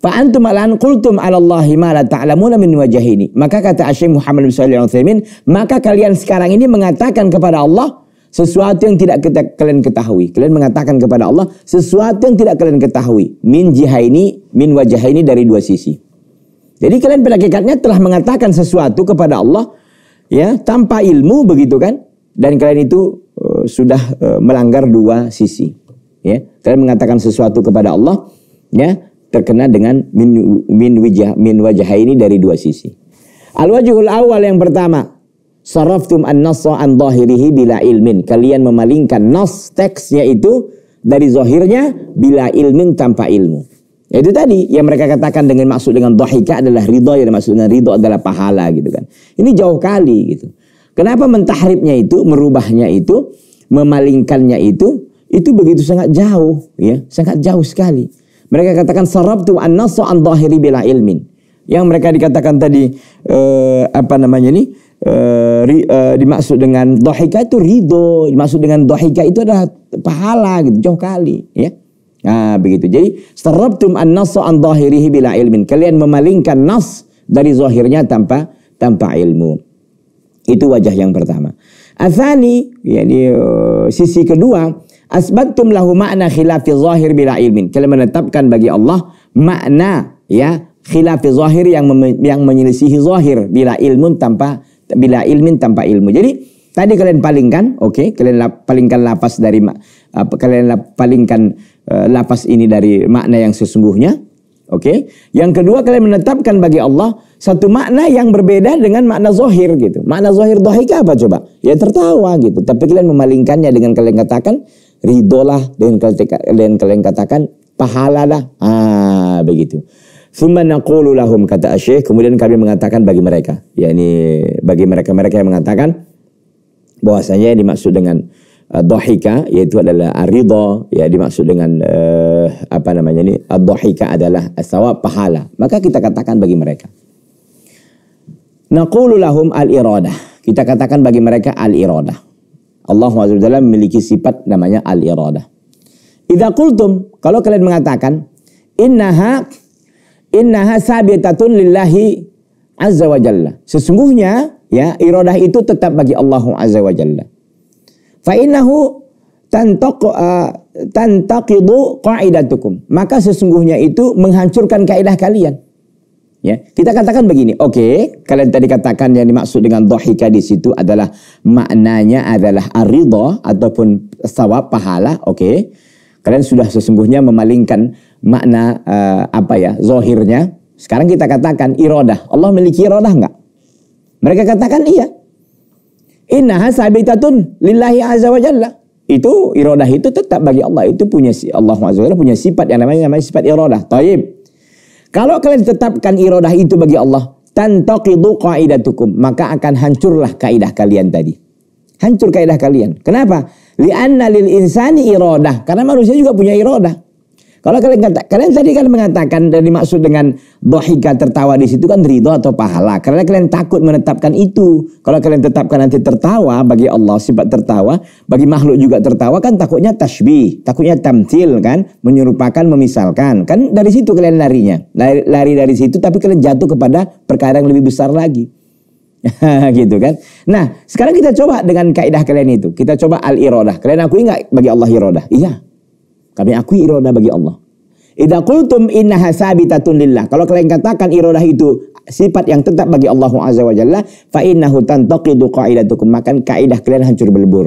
Fa antum alan qultum 'ala Allah ma la ta'lamuna min. Maka kata Syekh Muhammad bin Shalih maka kalian sekarang ini mengatakan kepada Allah sesuatu yang tidak kita, kalian ketahui. Kalian mengatakan kepada Allah sesuatu yang tidak kalian ketahui. Min jihaini, min wajahaini dari dua sisi. Jadi kalian pada hakikatnya telah mengatakan sesuatu kepada Allah ya tanpa ilmu begitu kan? dan kalian itu uh, sudah uh, melanggar dua sisi ya. Kalian mengatakan sesuatu kepada Allah ya terkena dengan min min wajah min wajah ini dari dua sisi. Al wajhul awal yang pertama saraftum an nassa an zahirihi bila ilmin. Kalian memalingkan nas teksnya itu dari zahirnya bila ilmin tanpa ilmu itu tadi yang mereka katakan dengan maksud dengan dhahika adalah ridho yang maksud dengan ridho adalah pahala gitu kan ini jauh kali gitu Kenapa mentahribnya itu, merubahnya itu, memalingkannya itu, itu begitu sangat jauh, ya, sangat jauh sekali. Mereka katakan sarabtu an-nassa an dhahiri bila ilmin. Yang mereka dikatakan tadi eh, apa namanya ini? Eh, ri, eh, dimaksud dengan dohika itu ridho, dimaksud dengan dohika itu adalah pahala gitu, jauh kali, ya. Nah, begitu. Jadi, sarabtum an-nassa an dhahirihi bila ilmin. Kalian memalingkan nas dari zahirnya tanpa tanpa ilmu. Itu wajah yang pertama. Athani, yakni uh, sisi kedua, asbattum lahu makna khilafi zahir bila ilmin. Kalian menetapkan bagi Allah makna ya khilafi zahir yang yang menyelisihi zahir bila ilmun tanpa bila ilmin tanpa ilmu. Jadi tadi kalian palingkan, oke, okay, kalian palingkan lapas dari uh, kalian palingkan uh, lapas ini dari makna yang sesungguhnya. Oke. Okay? Yang kedua kalian menetapkan bagi Allah satu makna yang berbeda dengan makna zohir gitu. Makna zohir dohika apa coba? Ya tertawa gitu. Tapi kalian memalingkannya dengan kalian katakan ridolah dengan kalian, kalian katakan pahala lah. Ah begitu. Lahum kata Syekh kemudian kami mengatakan bagi mereka, yakni bagi mereka-mereka yang mengatakan bahwasanya yang dimaksud dengan dohika yaitu adalah aridho ya dimaksud dengan uh, apa namanya ini dohika adalah sawab pahala. Maka kita katakan bagi mereka naqulu lahum al iradah kita katakan bagi mereka al iradah Allah SWT memiliki sifat namanya al iradah idza qultum kalau kalian mengatakan innaha innaha sabitatun lillahi azza wa jalla. Sesungguhnya ya iradah itu tetap bagi Allah azza wa jalla fa innahu uh, tantaqidu qaidatukum. Maka sesungguhnya itu menghancurkan kaidah kalian. Ya, kita katakan begini, oke, okay, kalian tadi katakan yang dimaksud dengan dohika di situ adalah maknanya adalah aridho ataupun sawab pahala, oke. Okay. Kalian sudah sesungguhnya memalingkan makna uh, apa ya, zohirnya. Sekarang kita katakan irodah. Allah memiliki irodah enggak? Mereka katakan iya. Innaha sabitatun lillahi azza wa jalla. Itu iradah itu tetap bagi Allah. Itu punya Allah azza punya sifat yang namanya namanya sifat iradah. Taib. Kalau kalian tetapkan iradah itu bagi Allah, tantaqidu qaidatukum, maka akan hancurlah kaidah kalian tadi. Hancur kaidah kalian. Kenapa? Li'anna lil insani iradah. Karena manusia juga punya iradah. Kalau kalian kata, kalian tadi kan mengatakan dan dimaksud dengan dohika tertawa di situ kan ridho atau pahala. Karena kalian takut menetapkan itu. Kalau kalian tetapkan nanti tertawa bagi Allah sifat tertawa, bagi makhluk juga tertawa kan takutnya tasbih, takutnya tamtil kan, menyerupakan, memisalkan. Kan dari situ kalian larinya. Lari, lari dari situ tapi kalian jatuh kepada perkara yang lebih besar lagi. gitu kan. Nah, sekarang kita coba dengan kaidah kalian itu. Kita coba al-iradah. Kalian akui nggak bagi Allah iradah? Iya. Kami akui iroda bagi Allah. Idza qultum innaha sabitatun lillah. Kalau kalian katakan irodah itu sifat yang tetap bagi Allah Azza wa Jalla, fa innahu tantaqidu qaidatukum. Maka kaidah kalian hancur berlebur.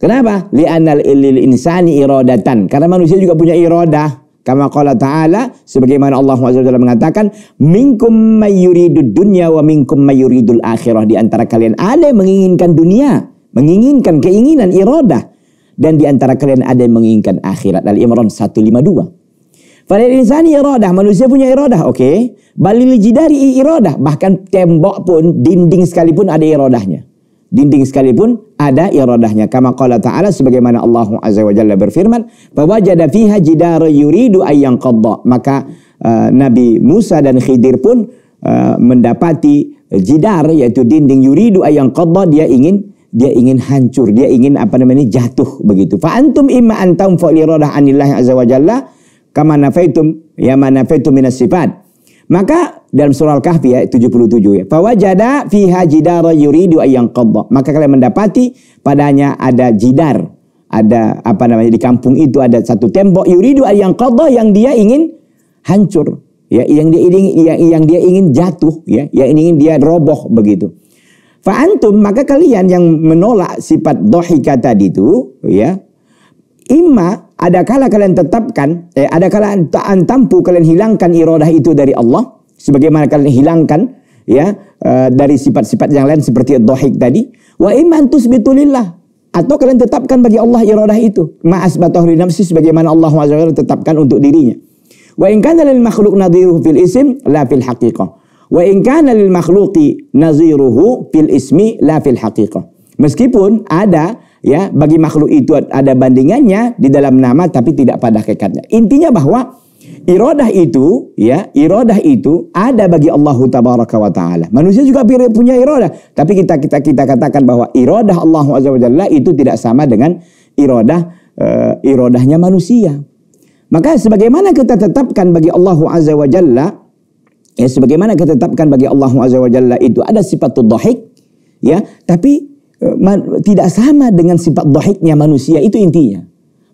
Kenapa? Li'annal lil insani iradatan. Karena manusia juga punya iradah. Kama qala ta'ala sebagaimana Allah Jalla mengatakan, "Minkum may dunya wa minkum may akhirah." Di antara kalian ada yang menginginkan dunia, menginginkan keinginan iradah dan di antara kalian ada yang menginginkan akhirat. Al-Imran 152. Pada insani iradah, manusia punya iradah, oke. Okay? Balil jidari iradah, bahkan tembok pun, dinding sekalipun ada iradahnya. Dinding sekalipun ada iradahnya. Kama qala ta'ala sebagaimana Allah Azza wa Jalla berfirman, "Fawajada fiha jidara yuridu ayyan qadda." Maka uh, Nabi Musa dan Khidir pun uh, mendapati jidar yaitu dinding yuridu ayyan qadda dia ingin dia ingin hancur, dia ingin apa namanya jatuh begitu. Fa antum imma antam fa iradah anillahi azza wa jalla kama nafaitum ya manafaitum minas sifat. Maka dalam surah Al-Kahfi ya 77 ya. Fawajada fiha jidara yuridu ayang qadda. Maka kalian mendapati padanya ada jidar, ada apa namanya di kampung itu ada satu tembok yuridu ayang qadda yang dia ingin hancur, ya yang dia ingin yang, yang dia ingin jatuh, ya yang ingin dia roboh begitu. Fa antum maka kalian yang menolak sifat dohika tadi itu, ya imma ada kala kalian tetapkan, eh, ada kala antampu kalian hilangkan iradah itu dari Allah, sebagaimana kalian hilangkan ya uh, dari sifat-sifat yang lain seperti dohik tadi. Wa iman tusbitulillah atau kalian tetapkan bagi Allah iradah itu. Ma'as batahri nafsi sebagaimana Allah SWT tetapkan untuk dirinya. Wa in kana lil makhluq fil ism la fil haqiqah. Wa in kana lil makhluqi nadhiruhu fil ismi la fil haqiqah. Meskipun ada ya bagi makhluk itu ada bandingannya di dalam nama tapi tidak pada hakikatnya. Intinya bahwa iradah itu ya iradah itu ada bagi Allah tabaraka wa taala. Manusia juga punya iradah, tapi kita kita kita katakan bahwa iradah Allah azza wa jalla itu tidak sama dengan iradah uh, iradahnya manusia. Maka sebagaimana kita tetapkan bagi Allah azza wa jalla ya sebagaimana kita tetapkan bagi Allah azza wa jalla itu ada sifat dhahik ya, tapi Eh, tidak sama dengan sifat dohiknya manusia itu intinya.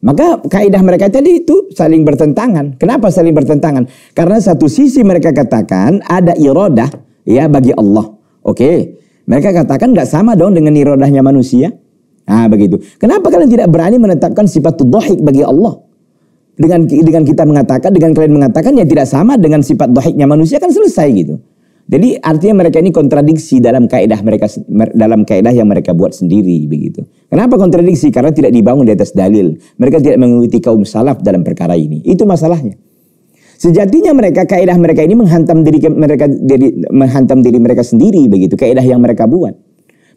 Maka kaidah mereka tadi itu saling bertentangan. Kenapa saling bertentangan? Karena satu sisi mereka katakan ada irodah ya bagi Allah. Oke, mereka katakan nggak sama dong dengan irodahnya manusia. Nah begitu. Kenapa kalian tidak berani menetapkan sifat dohik bagi Allah? Dengan dengan kita mengatakan, dengan kalian mengatakan ya tidak sama dengan sifat dohiknya manusia kan selesai gitu. Jadi artinya mereka ini kontradiksi dalam kaidah mereka dalam kaidah yang mereka buat sendiri begitu. Kenapa kontradiksi? Karena tidak dibangun di atas dalil. Mereka tidak mengikuti kaum salaf dalam perkara ini. Itu masalahnya. Sejatinya mereka kaidah mereka ini menghantam diri mereka diri, menghantam diri mereka sendiri begitu kaidah yang mereka buat.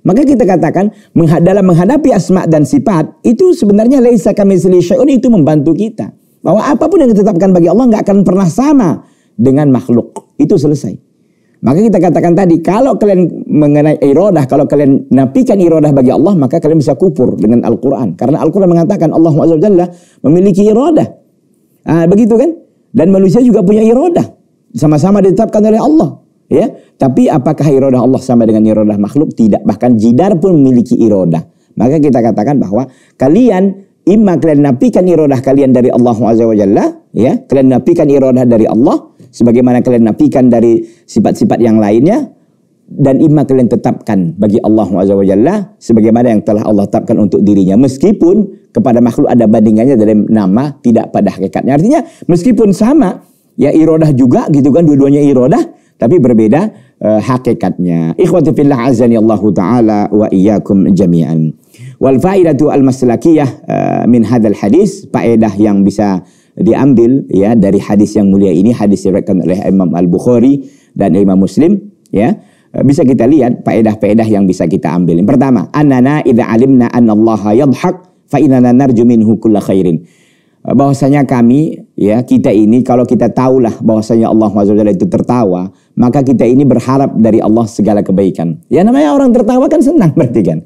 Maka kita katakan dalam menghadapi asma dan sifat itu sebenarnya laisa syai'un itu membantu kita. Bahwa apa pun yang ditetapkan bagi Allah nggak akan pernah sama dengan makhluk. Itu selesai. Maka kita katakan tadi, kalau kalian mengenai irodah, kalau kalian nafikan irodah bagi Allah, maka kalian bisa kupur dengan Al-Quran. Karena Al-Quran mengatakan Allah SWT memiliki irodah. Ah, begitu kan? Dan manusia juga punya irodah. Sama-sama ditetapkan oleh Allah. Ya, Tapi apakah irodah Allah sama dengan irodah makhluk? Tidak. Bahkan jidar pun memiliki irodah. Maka kita katakan bahwa kalian imma kalian nafikan irodah kalian dari Allah SWT, ya, kalian nafikan irodah dari Allah, sebagaimana kalian nafikan dari sifat-sifat yang lainnya dan imma kalian tetapkan bagi Allah Azza wa Jalla sebagaimana yang telah Allah tetapkan untuk dirinya. Meskipun kepada makhluk ada bandingannya dalam nama tidak pada hakikatnya. Artinya meskipun sama ya irodah juga gitu kan dua-duanya irodah tapi berbeda uh, hakikatnya ikhwati fillah azani Allah taala wa iyyakum jami'an wal faidatu al maslakiyah uh, min hadzal hadis faedah yang bisa diambil ya dari hadis yang mulia ini hadis diriwayatkan oleh Imam Al Bukhari dan Imam Muslim ya eh, bisa kita lihat faedah-faedah yang bisa kita ambil. Yang pertama, annana idza alimna anna Allah yadhhak fa inna narju minhu kulla khairin. Bahwasanya kami ya kita ini kalau kita tahulah bahwasanya Allah SWT itu tertawa, maka kita ini berharap dari Allah segala kebaikan. Ya namanya orang tertawa kan senang berarti kan.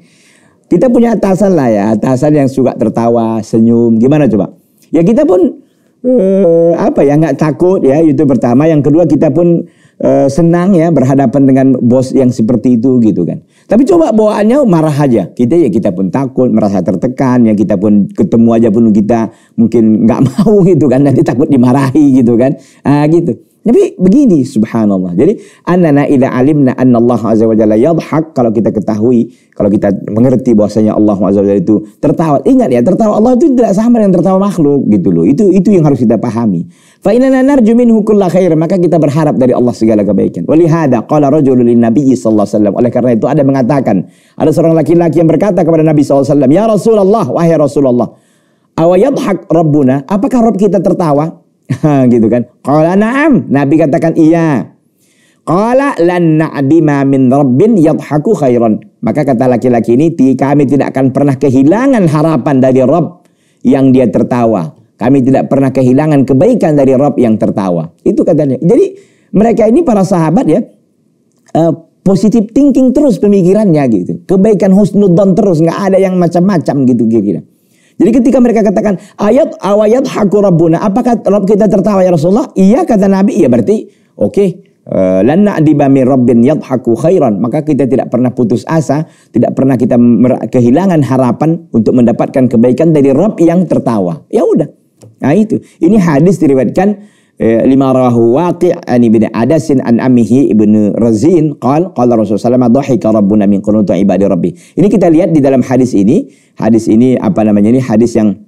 Kita punya atasan lah ya, atasan yang suka tertawa, senyum, gimana coba? Ya kita pun uh, apa ya nggak takut ya itu pertama. Yang kedua kita pun uh, senang ya berhadapan dengan bos yang seperti itu gitu kan? Tapi coba bawaannya marah aja. Kita ya kita pun takut merasa tertekan ya. Kita pun ketemu aja pun kita mungkin nggak mau gitu kan nanti takut dimarahi gitu kan? Ah gitu Tapi begini subhanallah. Jadi annana idza alimna anna Allah azza wa jalla yadhhak kalau kita ketahui, kalau kita mengerti bahwasanya Allah azza wa jalla itu tertawa. Ingat ya, tertawa Allah itu tidak sama dengan tertawa makhluk gitu loh. Itu itu yang harus kita pahami. Fa inna narju minhu kulla khair, maka kita berharap dari Allah segala kebaikan. Walihada qala rajulun lin nabiy sallallahu alaihi wasallam. Oleh karena itu ada mengatakan, ada seorang laki-laki yang berkata kepada Nabi sallallahu alaihi wasallam, "Ya Rasulullah, wahai Rasulullah, awayadhak rabbuna? Apakah Rabb kita tertawa?" gitu kan. Qala na'am. Nabi katakan iya. Qala lan na'dima min rabbin yadhaku khairan. Maka kata laki-laki ini, kami tidak akan pernah kehilangan harapan dari Rabb yang dia tertawa. Kami tidak pernah kehilangan kebaikan dari Rabb yang tertawa. Itu katanya. Jadi mereka ini para sahabat ya, uh, positive thinking terus pemikirannya gitu. Kebaikan husnudzon terus, nggak ada yang macam-macam gitu kira-kira. Jadi ketika mereka katakan ayat awayat haku rabbuna, apakah Rabb kita tertawa ya Rasulullah? Iya kata Nabi, iya berarti oke. Okay. Rabbin yadhaku khairan maka kita tidak pernah putus asa tidak pernah kita kehilangan harapan untuk mendapatkan kebaikan dari Rabb yang tertawa ya udah nah itu ini hadis diriwayatkan Eh, lima rahu waqi' an ibn Adasin an amihi ibnu Razin. Qal qala Rasulullah SAW dhahika rabbuna min qunutu ibadi rabbi. Ini kita lihat di dalam hadis ini, hadis ini apa namanya ini hadis yang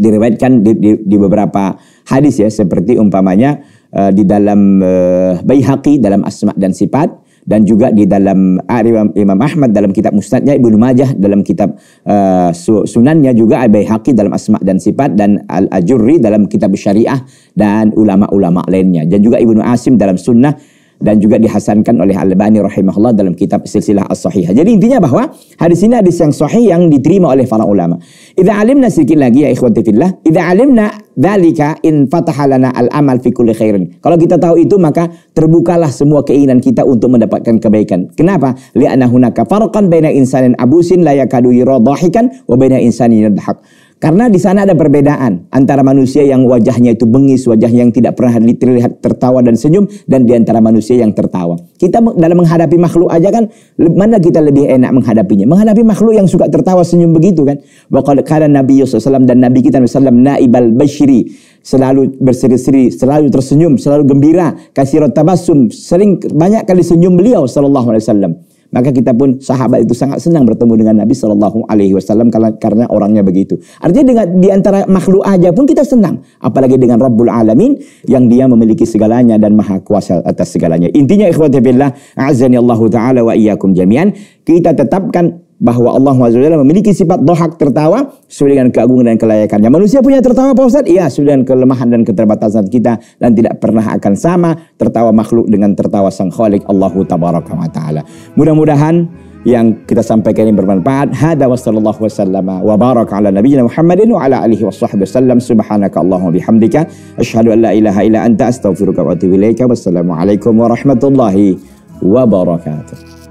diriwayatkan di, di, di beberapa hadis ya. Seperti umpamanya uh, di dalam uh, Baihaqi dalam asma dan sifat dan juga di dalam Imam, Imam Ahmad dalam kitab Musnadnya Ibnu Majah dalam kitab uh, Sunannya juga Al Baihaqi dalam Asma dan Sifat dan Al Ajurri dalam kitab Syariah dan ulama-ulama lainnya. Dan juga Ibnu Asim dalam Sunnah dan juga dihasankan oleh Al-Albani rahimahullah dalam kitab Silsilah As-Sahihah. Jadi intinya bahwa hadis ini hadis yang sahih yang diterima oleh para ulama. Idza alimna sedikit lagi ya ikhwati fillah, idza alimna dzalika in fataha lana al-amal fi kulli khairin. Kalau kita tahu itu maka terbukalah semua keinginan kita untuk mendapatkan kebaikan. Kenapa? Li'anna hunaka farqan baina insanin abusin la yakadu yuradahikan wa baina insanin yadhak. Karena di sana ada perbedaan antara manusia yang wajahnya itu bengis, wajah yang tidak pernah terlihat tertawa dan senyum, dan di antara manusia yang tertawa. Kita dalam menghadapi makhluk aja kan, mana kita lebih enak menghadapinya? Menghadapi makhluk yang suka tertawa senyum begitu kan? Bahkan karena Nabi SAW dan Nabi kita SAW naibal bashiri selalu berseri-seri, selalu tersenyum, selalu gembira, kasih tabasum, sering banyak kali senyum beliau Sallallahu Alaihi Wasallam. Maka kita pun sahabat itu sangat senang bertemu dengan Nabi Shallallahu Alaihi Wasallam karena orangnya begitu. Artinya dengan di antara makhluk aja pun kita senang, apalagi dengan Rabbul Alamin yang dia memiliki segalanya dan maha kuasa atas segalanya. Intinya ikhwati billah, azani Allah taala wa iyyakum jami'an, kita tetapkan bahwa Allah SWT memiliki sifat dohak tertawa sesuai dengan keagungan dan kelayakannya. Manusia punya tertawa Pak Ustaz? Iya, sesuai dengan kelemahan dan keterbatasan kita dan tidak pernah akan sama tertawa makhluk dengan tertawa sang khalik Allahu wa taala. Mudah-mudahan yang kita sampaikan ini bermanfaat. Hada wa sallallahu wasallama wa baraka ala nabiyyina Muhammadin wa ala alihi wa sahbihi wasallam. Subhanaka Allahumma bihamdika asyhadu an la ilaha illa anta astaghfiruka wa atubu ilaika. Wassalamu alaikum warahmatullahi wabarakatuh.